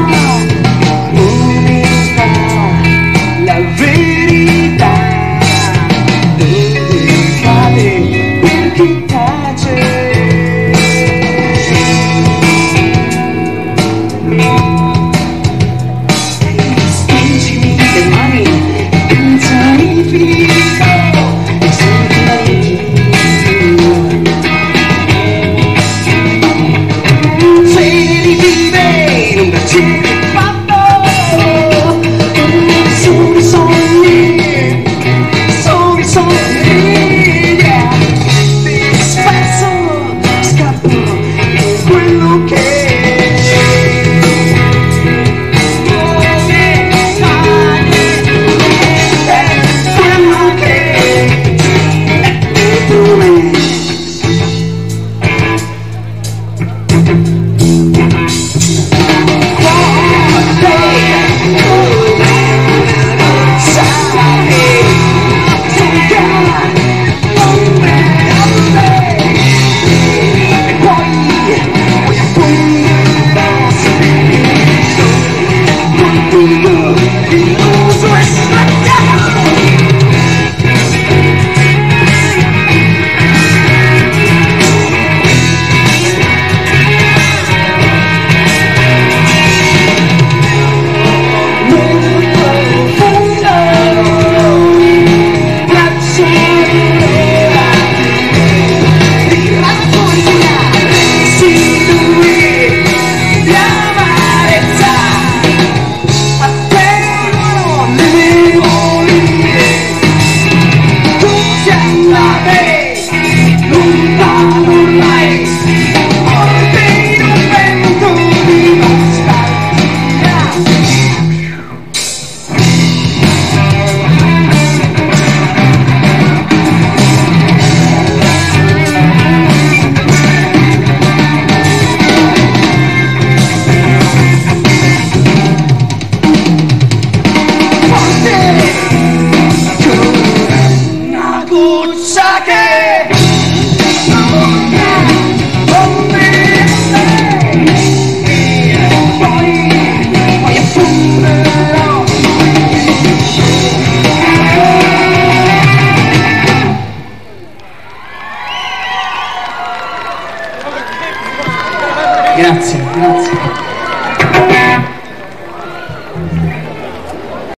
someday. Grazie, grazie.